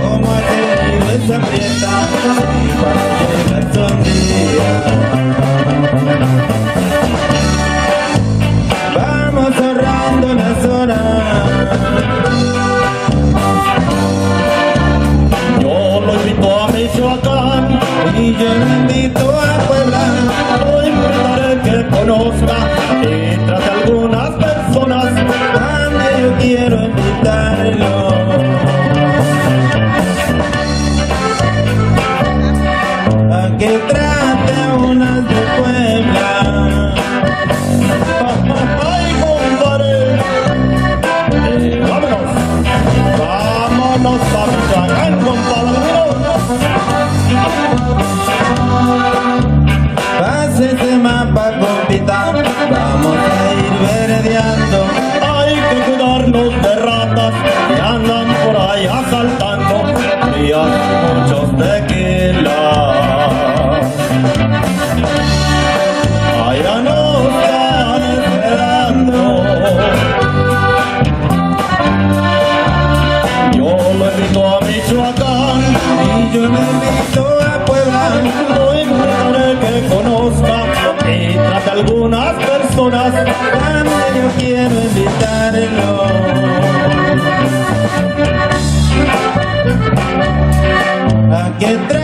como aquel mundo se aprieta y para llegar sonría. Vamos ahorrando las horas. Yo lo invito a Michoacán y yo lo invito a Puebla. Hoy invitaré que conozca y algunas personas. A mí yo quiero invitarlo. Passes in my back Yo me invito a Puebla, no encontraré que conozca. Detrás de algunas personas, a mí yo quiero invitarlo. A que